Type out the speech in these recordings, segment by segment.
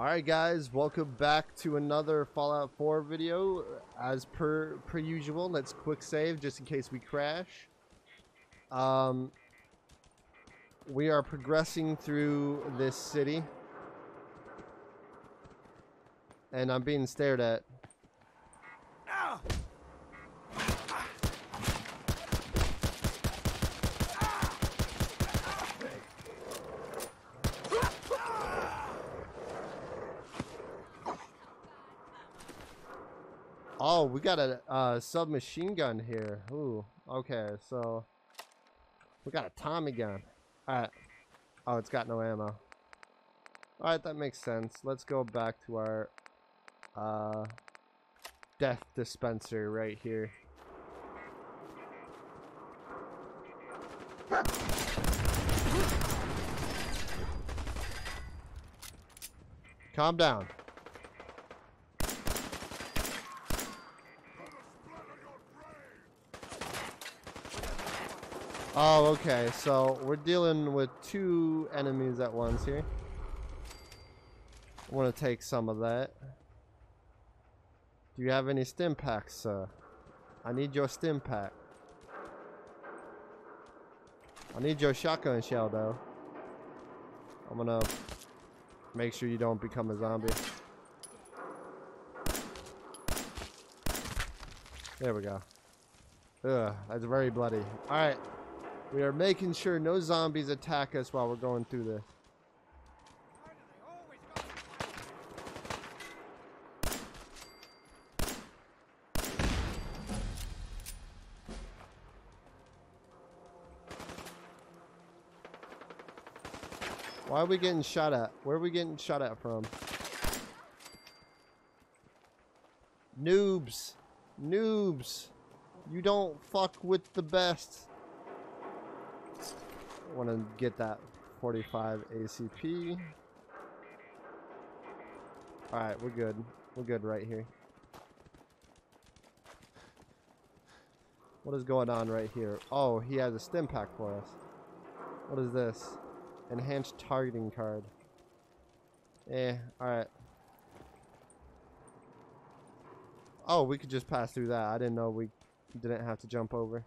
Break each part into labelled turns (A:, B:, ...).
A: Alright guys, welcome back to another Fallout 4 video. As per per usual, let's quick save just in case we crash. Um, we are progressing through this city. And I'm being stared at. Oh, we got a uh, submachine gun here. Ooh, okay, so we got a Tommy gun. Alright. Oh, it's got no ammo. Alright, that makes sense. Let's go back to our uh, death dispenser right here. Calm down. Oh, okay. So we're dealing with two enemies at once here. I want to take some of that. Do you have any stim packs, sir? I need your stim pack. I need your shotgun shell, though. I'm gonna make sure you don't become a zombie. There we go. Ugh, that's very bloody. Alright. We are making sure no zombies attack us while we're going through this. Why are we getting shot at? Where are we getting shot at from? Noobs. Noobs. You don't fuck with the best. Want to get that 45 ACP. Alright, we're good. We're good right here. What is going on right here? Oh, he has a stim pack for us. What is this? Enhanced targeting card. Eh, alright. Oh, we could just pass through that. I didn't know we didn't have to jump over.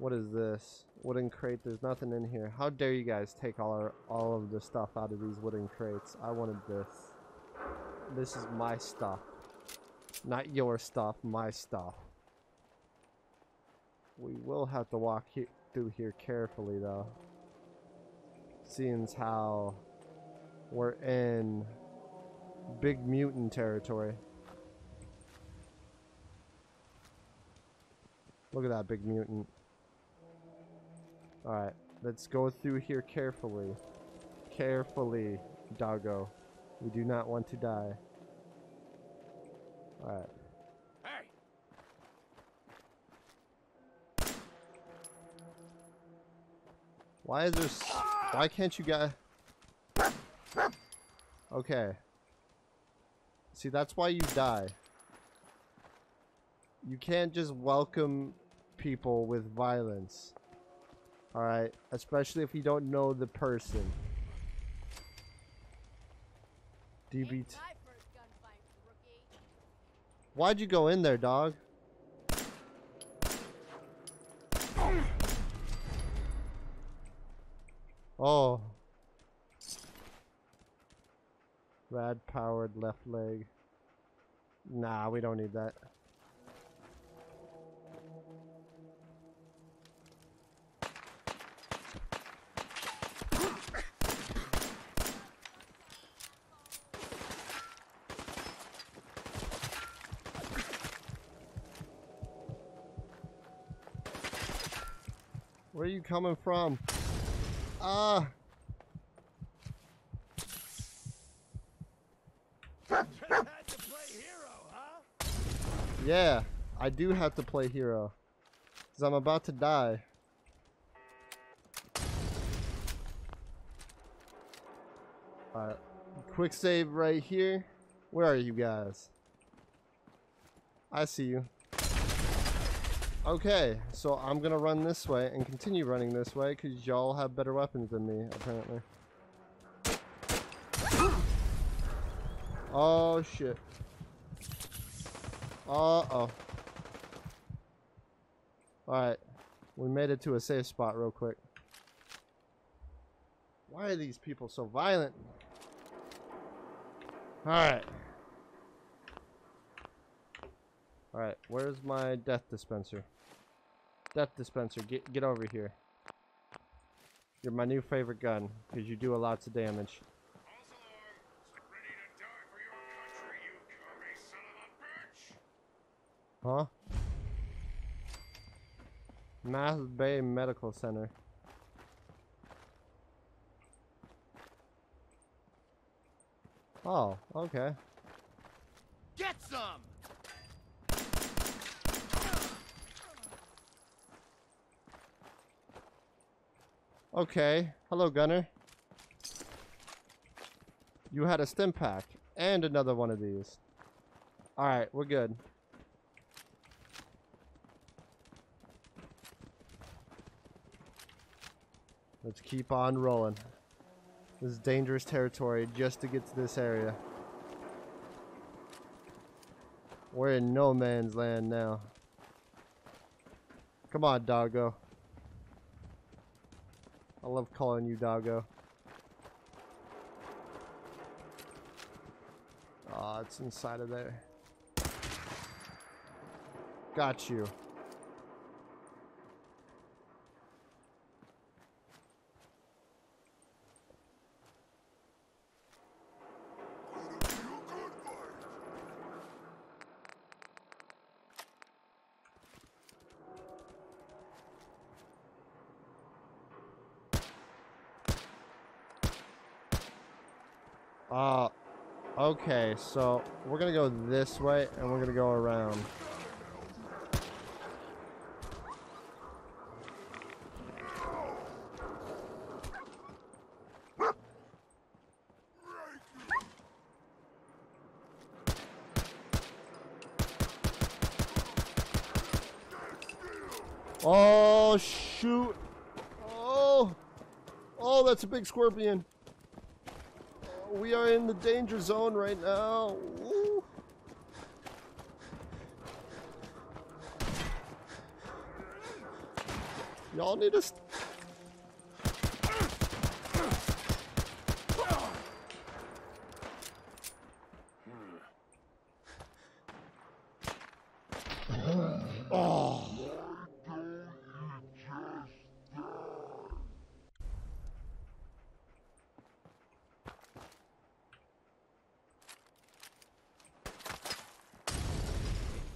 A: What is this? Wooden crate. There's nothing in here. How dare you guys take all our all of the stuff out of these wooden crates? I wanted this. This is my stuff. Not your stuff, my stuff. We will have to walk he through here carefully though. Seeing how we're in big mutant territory. Look at that big mutant. Alright, let's go through here carefully. Carefully, doggo. We do not want to die. Alright.
B: Hey!
A: Why is there s Why can't you guys... Okay. See, that's why you die. You can't just welcome people with violence. Alright? Especially if you don't know the person. DBT. Why'd you go in there, dog? Oh. Rad powered left leg. Nah, we don't need that. Where are you coming from? Ah.
B: Huh?
A: Yeah, I do have to play hero. Because I'm about to die. Alright. Quick save right here. Where are you guys? I see you. Okay, so I'm gonna run this way and continue running this way because y'all have better weapons than me, apparently. Oh, shit. Uh-oh. Alright. We made it to a safe spot real quick. Why are these people so violent? Alright. Alright, where's my death dispenser? Death dispenser, get get over here. You're my new favorite gun, because you do a lots of damage. Huh? Mass Bay Medical Center. Oh, okay.
B: Get some!
A: Okay. Hello, Gunner. You had a stim pack and another one of these. Alright, we're good. Let's keep on rolling. This is dangerous territory just to get to this area. We're in no man's land now. Come on, doggo. I love calling you doggo. Aw, it's inside of there. Got you. Uh, okay, so we're gonna go this way and we're gonna go around. Oh, shoot. Oh, oh, that's a big scorpion. We are in the danger zone right now. Y'all need to. St- oh.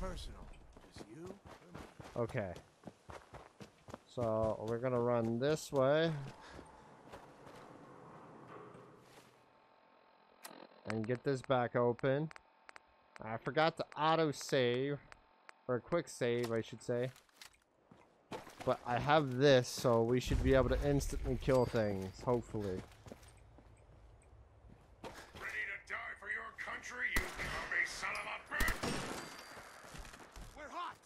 B: Personal. Just you or me?
A: Okay. So we're gonna run this way. And get this back open. I forgot to auto save. Or quick save, I should say. But I have this, so we should be able to instantly kill things, hopefully.
C: Ready to die for your country, you commie son of a bitch!
B: We're hot!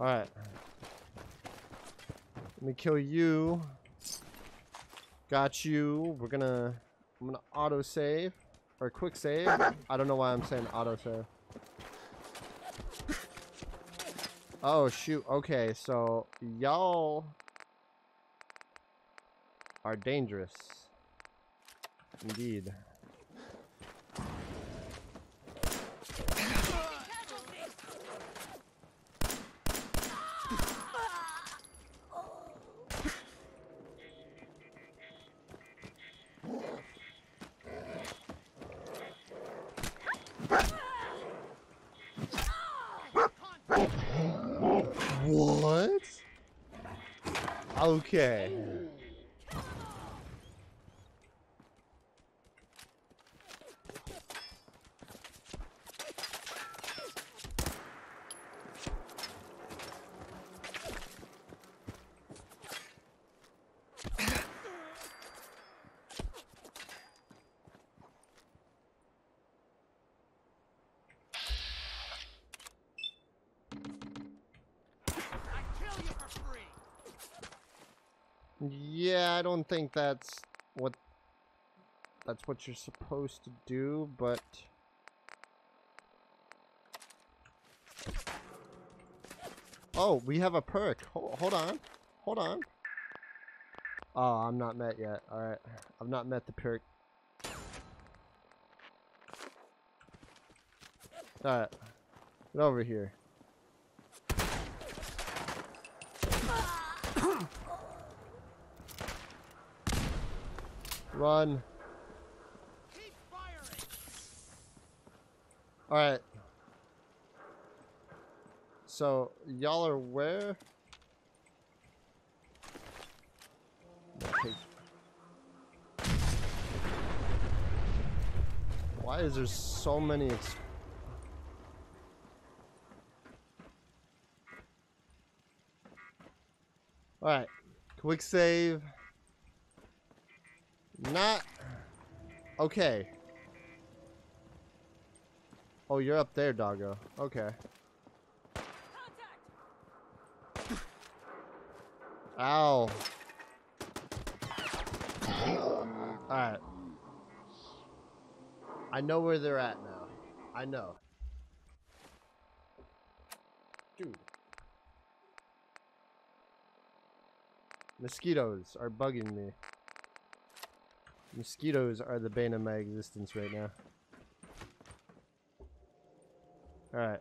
A: Alright. Let me kill you. Got you. We're gonna I'm gonna auto save. Or quick save. I don't know why I'm saying auto save. Oh shoot, okay, so y'all are dangerous. Indeed. What? Okay. Yeah, I don't think that's what that's what you're supposed to do, but Oh, we have a perk. Hold, hold on. Hold on. Oh, I'm not met yet. Alright. I've not met the perk. Alright. Get over here. Run. Alright. So, y'all are where? Okay. Why is there so many Alright. Quick save. Not okay. Oh, you're up there, doggo. Okay. Ow. Alright. I know where they're at now. I know. Dude. Mosquitoes are bugging me. Mosquitoes are the bane of my existence right now. Alright.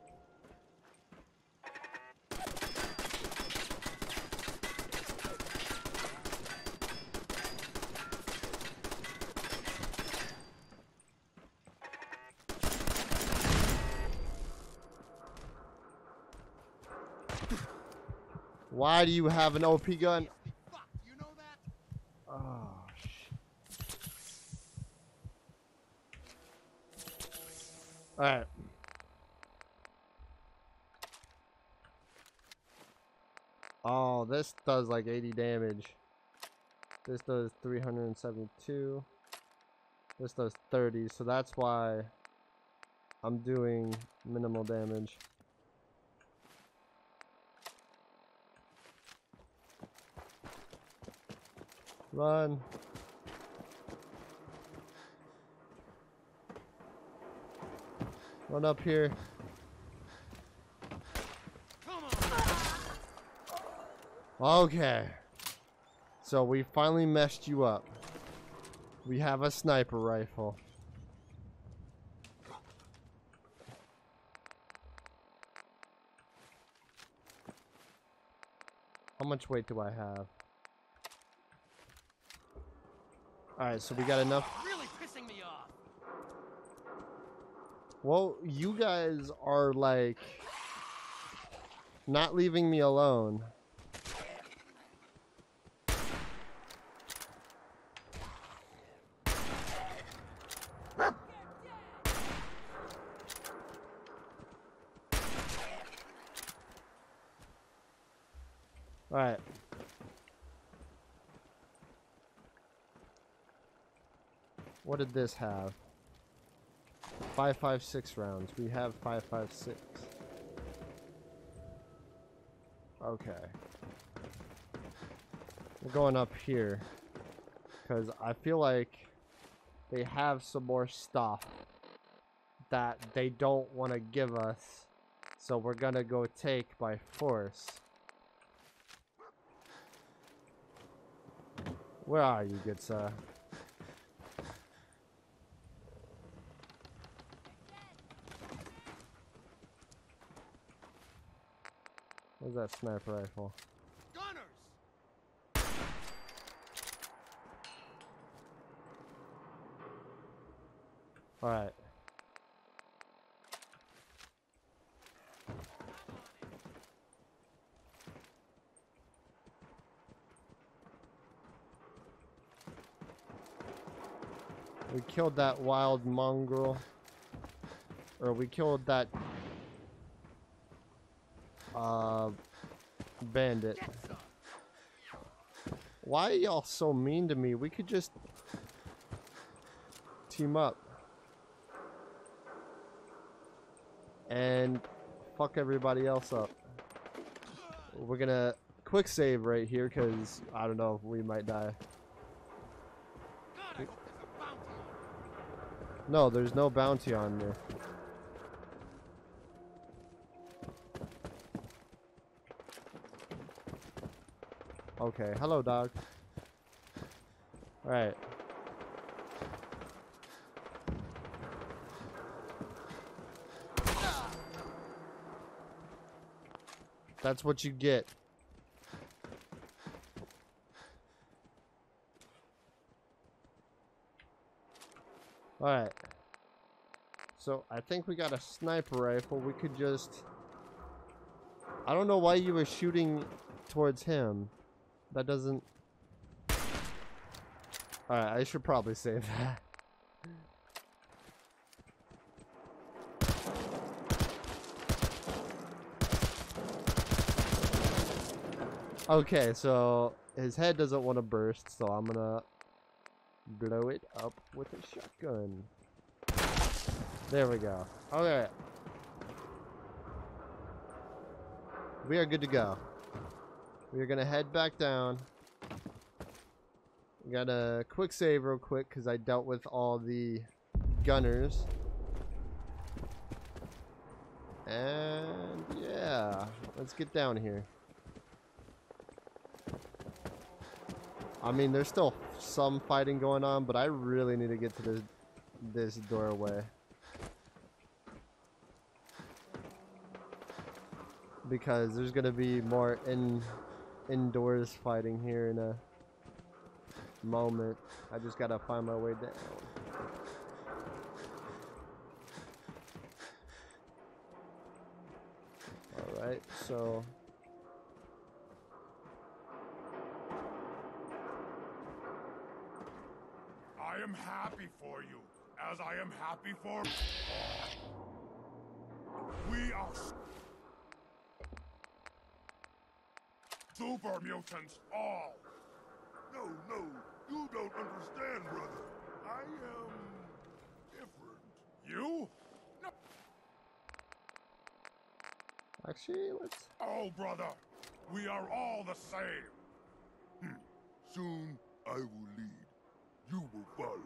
A: Why do you have an OP gun?
B: Fuck, you know that?
A: Oh, Alright. Oh, this does like 80 damage. This does 372. This does 30, so that's why I'm doing minimal damage. Run. Run up here. Okay. So we finally messed you up. We have a sniper rifle. How much weight do I have? Alright, so we got enough
B: Really pissing me off.
A: Well, you guys are like not leaving me alone. What did this have? Five five six rounds. We have five five six. Okay. We're going up here. Because I feel like they have some more stuff that they don't want to give us. So we're gonna go take by force. Where are you, good sir? Where's that sniper rifle?
B: Gunners.
A: Alright. We killed that wild mongrel. Or we killed that uh bandit. Why are y'all so mean to me? We could just team up. And fuck everybody else up. We're gonna quick save right here because I don't know we might die.
B: God, I hope there's a bounty.
A: No, there's no bounty on me. Okay, hello dog. Alright. That's what you get. Alright. So, I think we got a sniper rifle. We could just... I don't know why you were shooting towards him. That doesn't... Alright, I should probably save that. Okay, so his head doesn't want to burst, so I'm gonna blow it up with a shotgun. There we go. Okay. We are good to go. We are gonna head back down. Got a quick save real quick because I dealt with all the gunners. And yeah, let's get down here. I mean, there's still some fighting going on, but I really need to get to this this doorway. Because there's gonna be more in indoors fighting here in a moment. I just gotta find my way down. Alright, so
C: I am happy for you, as I am happy for. We are super mutants, all. No, no, you don't understand, brother. I am different. You? No.
A: actually let's
C: Oh, brother, we are all the same. Hmm. Soon I will lead. You will follow.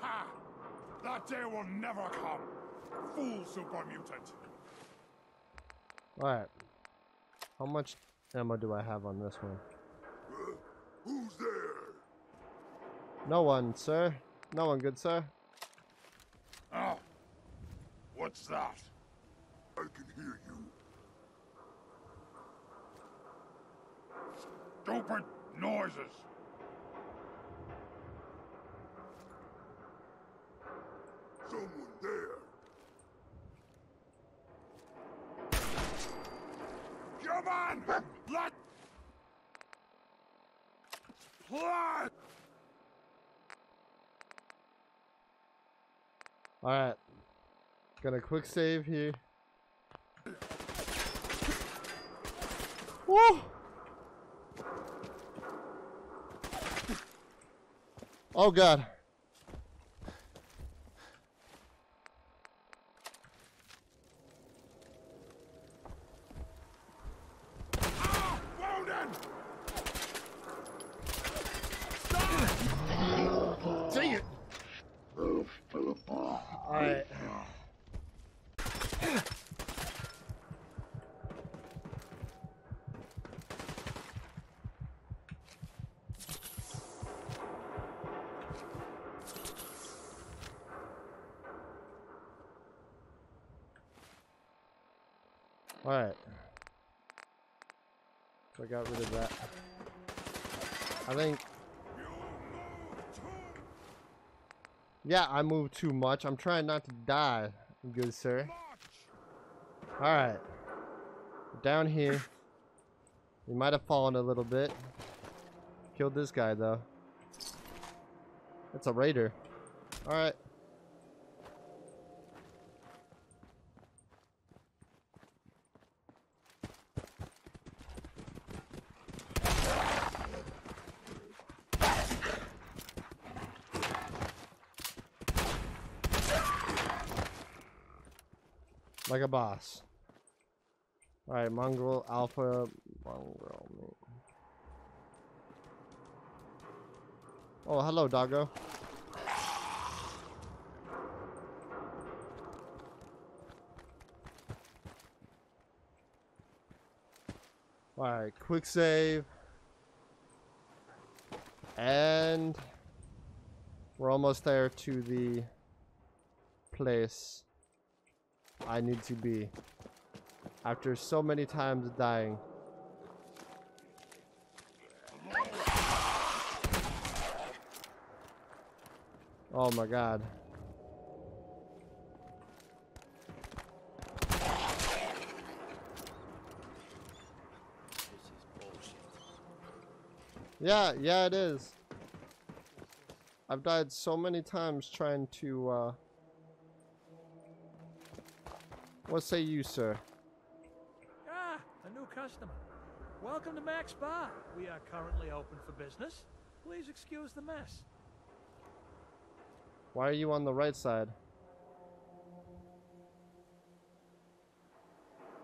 C: Ha! That day will never come. Fool super mutant.
A: Alright. How much ammo do I have on this one?
C: Who's there?
A: No one, sir. No one, good sir.
C: Ah. What's that? I can hear you. Stupid noises. Someone there. Come on! Let... Let...
A: Alright. Gonna quick save here. Woo! Oh god.
C: Ah! Wounded!
A: Dang it! Alright. Alright. So I got rid of that. I think Yeah, I moved too much. I'm trying not to die, good sir. Alright. Down here. We might have fallen a little bit. Killed this guy, though. That's a raider. Alright. Like a boss. Alright, mongrel alpha mongrel. Oh, hello, doggo. Alright, quick save. And we're almost there to the place I need to be. After so many times dying. Oh my god. Yeah, yeah it is. I've died so many times trying to, uh... What say you, sir?
B: Ah, a new customer. Welcome to Mac's Bar. We are currently open for business. Please excuse the mess.
A: Why are you on the right side?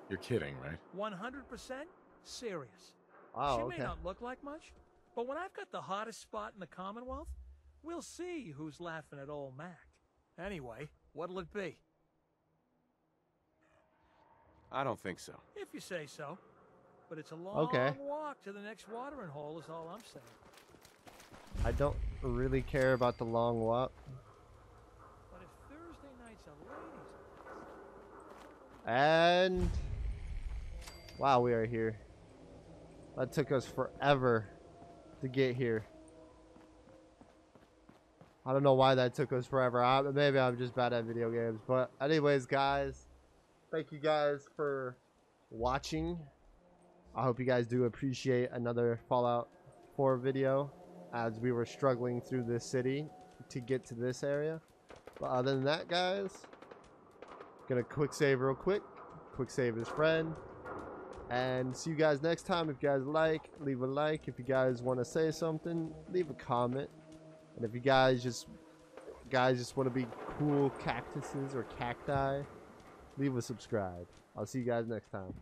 D: You're kidding, right?
B: 100% serious.
A: Wow,
B: she
A: okay.
B: may not look like much, but when I've got the hottest spot in the Commonwealth, we'll see who's laughing at old Mac. Anyway, what'll it be?
D: I don't think so.
B: If you say so. But it's a long
A: Okay.
B: walk to the next watering hole is all I'm saying.
A: I don't really care about the long walk.
B: But if Thursday night's a ladies'
A: And wow, we are here. That took us forever to get here. I don't know why that took us forever. I, maybe I'm just bad at video games. But anyways, guys, thank you guys for watching. I hope you guys do appreciate another Fallout 4 video as we were struggling through this city to get to this area. But other than that, guys, Gonna quick save real quick. Quick save his friend. And see you guys next time. If you guys like, leave a like. If you guys want to say something, leave a comment. And if you guys just guys just want to be cool cactuses or cacti, leave a subscribe. I'll see you guys next time.